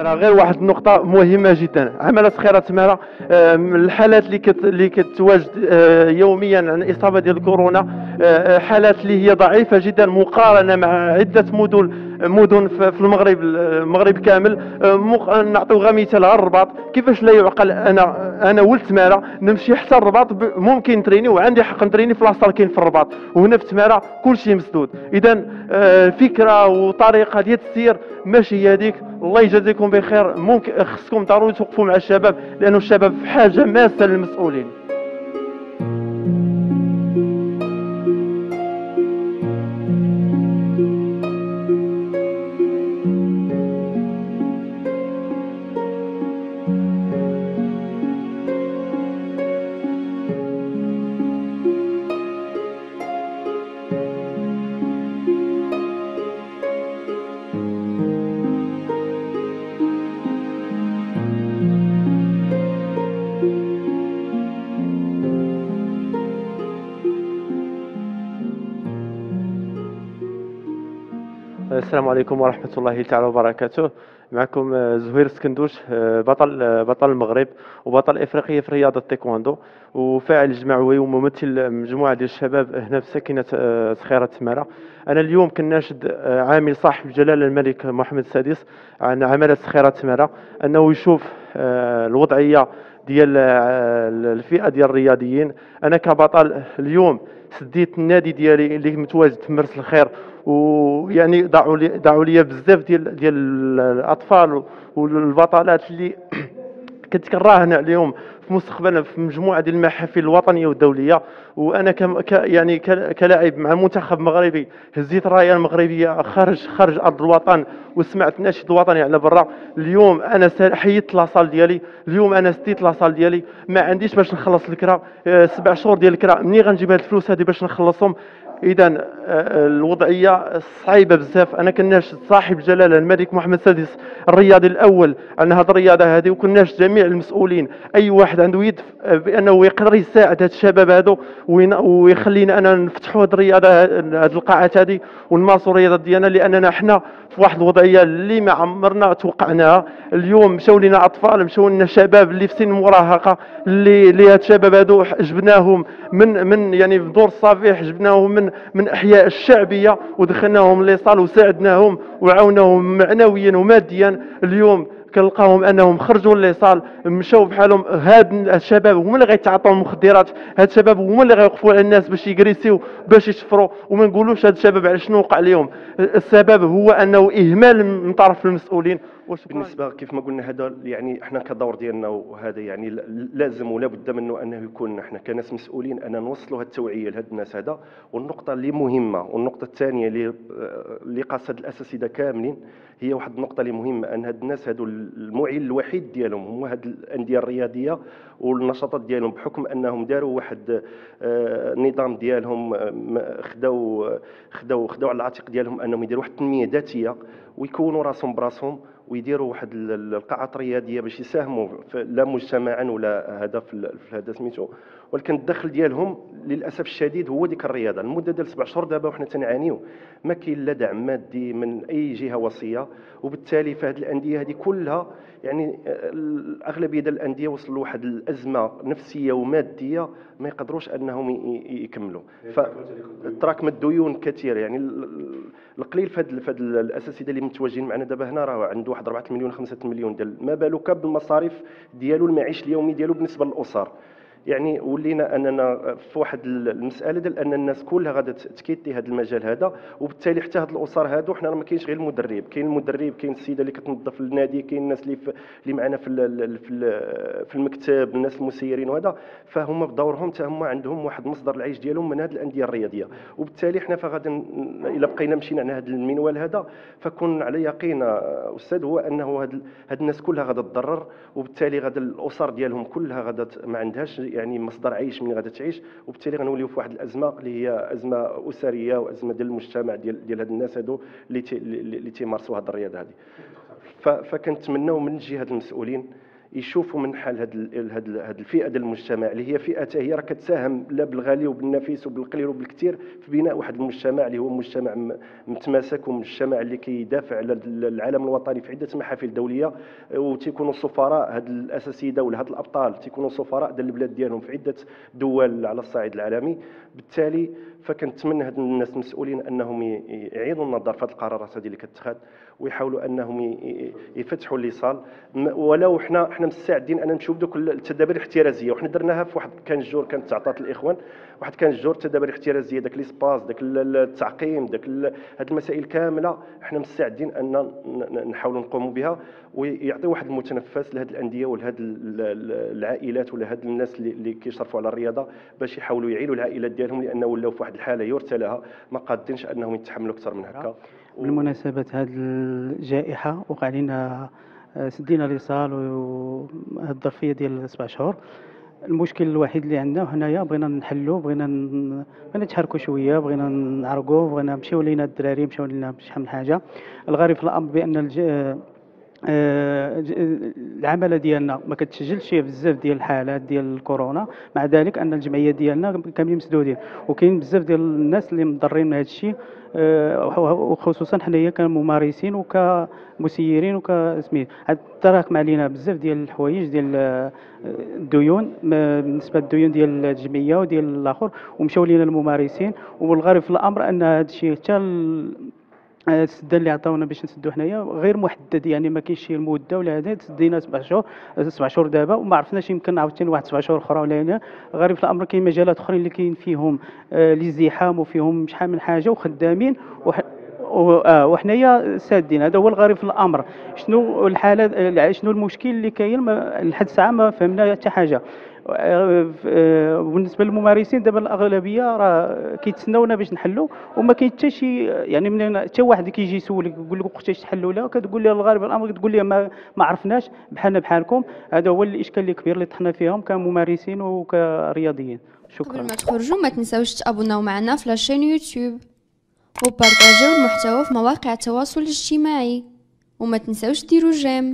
تمارا غير واحد النقطة مهمة جدا. عمالة صغيرة تمارا آه، الحالات اللي كت اللي كتواجد آه، يوميا عن الإصابة ديال كورونا آه، حالات اللي هي ضعيفة جدا مقارنة مع عدة مدن مدن في المغرب المغرب كامل. نعطيو غير مثال غير الرباط. كيفاش لا يعقل؟ أنا أنا ولد تمارا نمشي حتى الرباط ممكن نتريني وعندي حق نتريني في لاصال كاين في الرباط. وهنا في تمارا كلشي مسدود. اذا فكرة وطريقة ديال السير ماشي هي هذيك. الله يجازيكم بخير ممكن خصكم ضروري توقفوا مع الشباب لأنه الشباب في حاجة ماسة للمسؤولين. السلام عليكم ورحمة الله تعالى وبركاته. معكم آه، زهير اسكندوش آه، بطل آه، بطل المغرب وبطل افريقيا في رياضة التايكوندو. وفاعل جمعوي وممثل مجموعة ديال الشباب هنا في ساكنة آه، صخيرة تمارا أنا اليوم كناشد عامل صاحب جلالة الملك محمد السادس عن عمالة صخيرة تمارا أنه يشوف الوضعية ديال الفئة ديال الرياضيين. أنا كبطل اليوم سديت النادي ديالي اللي متواجد في مرس الخير ويعني ضاعوا لي ضاعوا لي بزاف ديال ديال الأطفال والبطلات اللي كنت كنراهن عليهم في مستقبلا في مجموعة ديال المحافل الوطنية والدولية. وأنا كم ك يعني كلاعب مع منتخب مغربي هزيت رايه المغربية خارج خارج أرض الوطن وسمعت الناشد الوطني على برا. اليوم أنا حيدت لاصال ديالي. اليوم أنا سديت لاصال ديالي. ما عنديش باش نخلص الكرا. آه، سبع شهور ديال الكرا. منين غنجيب هاد الفلوس هادي باش نخلصهم؟ اذا الوضعية صعيبة بزاف. أنا كناشد صاحب جلالة الملك محمد السادس الرياضي الأول. على هذه الرياضة هذه وكناشد جميع المسؤولين. أي واحد عنده يد في- بأنه يقدر يساعد هاد الشباب هادو ويخلينا أنا نفتحوا هاد الرياضة هاد القاعات هذه ونمارسوا الرياضة ديالنا لأننا حنا في واحد الوضعية اللي ما عمرنا توقعناها. اليوم مشاو لنا أطفال مشاو لنا شباب اللي في سن المراهقه اللي اللي هاد الشباب هادو جبناهم من من يعني في دور الصفيح جبناهم من من أحياء الشعبية ودخلناهم لي صال وساعدناهم وعاوناهم معنويا وماديا. اليوم كنلقاهم أنهم خرجوا لي صال مشاو بحالهم هاد الشباب هما اللي غيتعاطوا المخدرات هاد الشباب هما اللي غيوقفوا على الناس باش يجريسيو باش يشفروا وما نقولوش هاد الشباب على شنو وقع لهم السبب هو أنه إهمال من طرف المسؤولين. بالنسبة كيف ما قلنا هذا يعني إحنا كدور ديالنا وهذا يعني لازم ولا بد منه أنه يكون إحنا كناس مسؤولين أن نوصلوا هذه التوعية لهاد الناس هذا. والنقطة اللي مهمة والنقطة الثانية اللي آه، اللي قاصد الاساتذه كاملين هي واحد النقطة اللي مهمة أن هاد الناس هادو المعين الوحيد ديالهم. هو هاد الأندية الرياضية والنشاطات ديالهم بحكم أنهم داروا واحد آه، النظام ديالهم آه، خداو خداو خداو على العاتق ديالهم أنهم يديروا واحد التنمية ذاتية ويكونوا راسهم براسهم ويديروا واحد ال- ال- القاعات الرياضية باش يساهموا لا مجتمعا ولا هذا في هذا سميتو. ولكن الدخل ديالهم للأسف الشديد هو ديك الرياضة. المده ديال سبع شهور دابا وحنا تنعانيو. ما كاين لا دعم مادي من أي جهة وصية. وبالتالي فهاد الأندية هذه كلها يعني آه، الاغلبيه ديال الأندية وصلوا لواحد الأزمة نفسية ومادية ما يقدروش أنهم يكملوا. فتراكم الديون. كثير. يعني ال- ال- القليل فهاد فهاد الاساتذه اللي متواجدين معنا دابا هنا راه عنده واحد 4 مليون 5 مليون ديال ما بالك بالمصاريف ديالو المعيش اليومي ديالو بالنسبة للأسر. يعني ولينا أننا في واحد المسألة ديال أن الناس كلها غادا تكيتي هذا المجال هذا وبالتالي حتى هاد الأسر هادو حنا ما كاينش غير المدرب. كاين المدرب كاين السيدة اللي كتنظف النادي كاين الناس اللي اللي معنا في في ال- في المكتب الناس المسيرين وهذا. فهم بدورهم حتى هما عندهم واحد مصدر العيش ديالهم من هذه الأندية الرياضية. وبالتالي حنا فغادي ن- إلا بقينا مشينا على هذا المنوال هذا فكون على يقين أستاذ هو أنه هاد الناس كلها غادا تضرر وبالتالي غادا الأسر ديالهم كلها غادا ما عندهاش يعني مصدر عيش من غادا تعيش وبالتالي غنوليو في واحد الأزمة اللي هي أزمة أسرية وأزمة ديال المجتمع ديال ديال هاد الناس هادو اللي تي- اللي اللي تيمارسوا هاد الرياضة هذه فكنتمناو من جهة المسؤولين يشوفوا من حال هاد الفئة ديال المجتمع اللي هي فئة هي راه كتساهم لا بالغالي وبالنفيس وبالقليل وبالكثير في بناء واحد المجتمع اللي هو مجتمع متماسك ومجتمع اللي كيدافع على العلم الوطني في عدة محافل دولية وتيكونوا سفراء هاد الاساسيده ولا هاد الأبطال تيكونوا سفراء ديال البلاد ديالهم في عدة دول على الصعيد العالمي. بالتالي فكنتمنى هاد الناس المسؤولين أنهم يعيدوا النظر في هذه القرارات هذه اللي كتخاد ويحاولوا أنهم يفتحوا les salles ولو حنا حنا مستعدين أن نمشيو بدوك التدابير الاحترازية. وحنا درناها في واحد quinze jours كانت تعطات الإخوان. واحد quinze jours التدابير الاحترازية داك l'espace داك التعقيم داك هاد المسائل كاملة. حنا مستعدين أن نحاولوا نقوموا بها ويعطي واحد المتنفس لهاد الأندية ولهاد العائلات ولهاد الناس اللي كيشرفوا على الرياضة باش يحاولوا يعيلوا العائلات ديالهم لأنه ولاو في واحد الحالة يرثى لها ما قادينش أنهم يتحملوا أكثر من هكا. بالمناسبه هذه الجائحة وقع لنا آه، سدينا الايصال الظرفية ديال سبع شهور. المشكل الوحيد اللي عندنا هنايا بغينا نحلو بغينا بغينا نتحركوا شوية بغينا نعرقوا بغينا نمشيو لينا الدراري مشاو لينا شحال من حاجة. الغريب في الأمر بأن آه، العماله ديالنا ما كتسجلش بزاف ديال الحالات ديال الكورونا مع ذلك أن الجمعية ديالنا كاملين مسدودين وكاين بزاف ديال الناس اللي مضرين من هذا الشيء آه، وخصوصا حنايا كممارسين وكمسيرين وكسميت تراكم علينا بزاف ديال الحوايج ديال آه، الديون بالنسبة للديون ديال الجمعية وديال الآخر. ومشاو لينا الممارسين. والغريب في الأمر أن هذا الشيء حتى السده اللي عطاونا باش نسدو حنايا غير محدد يعني ما كاينش شي المدة ولا هذا سدينا سبع شهور سبع شهور دابا وما عرفناش يمكن عاوتاني واحد سبع شهور أخرى ولا هنا. غير في الأمر كاين مجالات أخرين اللي كاين فيهم آه الازدحام وفيهم شحال من حاجة وخدامين وح... آه وحنايا سادين. هذا هو الغريب في الأمر. شنو الحالة شنو المشكل اللي كاين؟ لحد الساعة ما فهمنا حتى حاجة. بالنسبة للممارسين دابا الأغلبية راه كيتسناونا باش نحلوا وما كاين حتى شي يعني من حتى واحد كيجي يسولك يقول لك وقتاش تحلوا لا كتقول له الغالب الأمر تقول له ما, ما عرفناش بحالنا بحالكم. هذا هو الإشكال الكبير اللي طحنا فيهم كممارسين وكرياضيين. شكرا. قبل ما تخرجوا ما تنساوش تابوناو معنا في la chaîne YouTube وبارطاجيو المحتوى في مواقع التواصل الاجتماعي وما تنساوش ديروا j'aime.